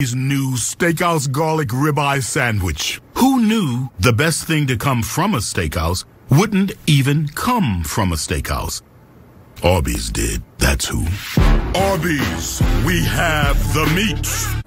His new steakhouse garlic ribeye sandwich. Who knew the best thing to come from a steakhouse wouldn't even come from a steakhouse? Arby's did. That's who. Arby's, we have the meat.